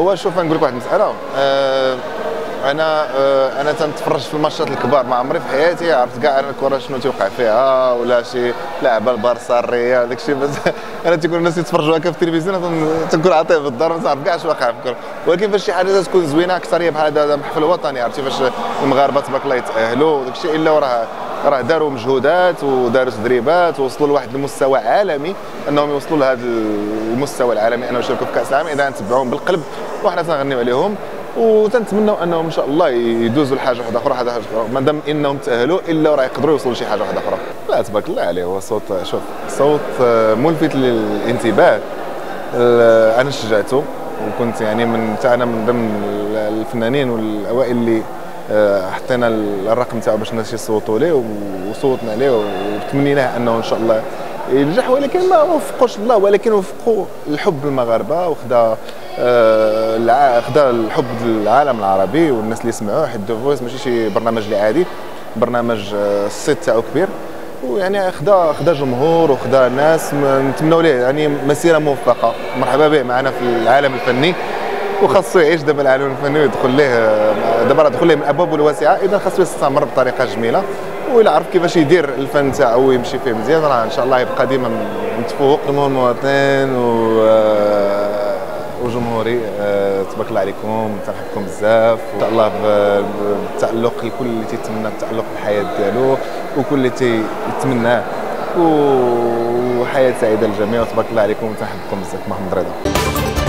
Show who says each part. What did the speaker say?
Speaker 1: هو شوف نقول لك واحد المساله أه أنا أه أنا تنتفرج في الماتشات الكبار ما عمري في حياتي عرفت كاع الكرة شنو توقع فيها ولا شي لعبه البارسا الريال داك الشيء. أنا تيكون الناس يتفرجوا هكا في التلفزيون تنكون عاطيه في الدار ما تعرف كاع اش واقع في الكرة. ولكن فاش شي حاجة تكون زوينة أكثر بحال هذا محفل وطني عرفتي فاش المغاربة تبارك الله يتأهلوا داك الشيء إلا وراه راه داروا مجهودات وداروا تدريبات ووصلوا لواحد المستوى عالمي انهم يوصلوا لهذا المستوى العالمي انهم يشاركوا في كاس العالم. إذا نتبعوهم بالقلب وحنا تنغنيو عليهم. وتنتمنوا أنهم إن شاء الله يدوزوا لحاجة واحدة أخرى حاجة أخرى. ما دام إنهم تأهلوا إلا راه يقدروا يوصلوا لشي حاجة واحدة أخرى. لا تبارك الله عليه هو صوت شوف صوت ملفت للانتباه. أنا شجعته وكنت يعني من أنا من ضمن الفنانين والأوائل اللي آه، حطينا الرقم تاعو باش الناس يصوتوا ليه وصوتنا ليه وتمنيناه أنه إن شاء الله ينجح ولكن ما وفقوش الله ولكن وفقوا الحب المغاربة وخدا آه خدا الحب العالم العربي والناس اللي سمعوه حيت The Voice ماشي شي برنامج اللي عادي برنامج آه الصيت تاعو كبير. ويعني خدا خدا جمهور وخدا ناس نتمنوا ليه يعني مسيرة موفقة. مرحبا به معنا في العالم الفني. وخاصو يعيش دابا العالم الفني ويدخل ليه دابا راه دخل ليه من الابواب الواسعة. اذا خاصو يستمر بطريقه جميلة ويلا عرف كيفاش يدير الفن تاعو ويمشي فيه مزيان. راه إن شاء الله يبقى ديما متفوق المواطن و آه، وجمهوري أه تبارك الله عليكم تنحبكم بزاف. وان شاء الله بالتالق الكل اللي تيتمنى التالق بالحياة ديالو وكل اللي تيتمناه وحياة سعيدة للجميع. وتبارك الله عليكم تنحبكم بزاف. محمد رضا.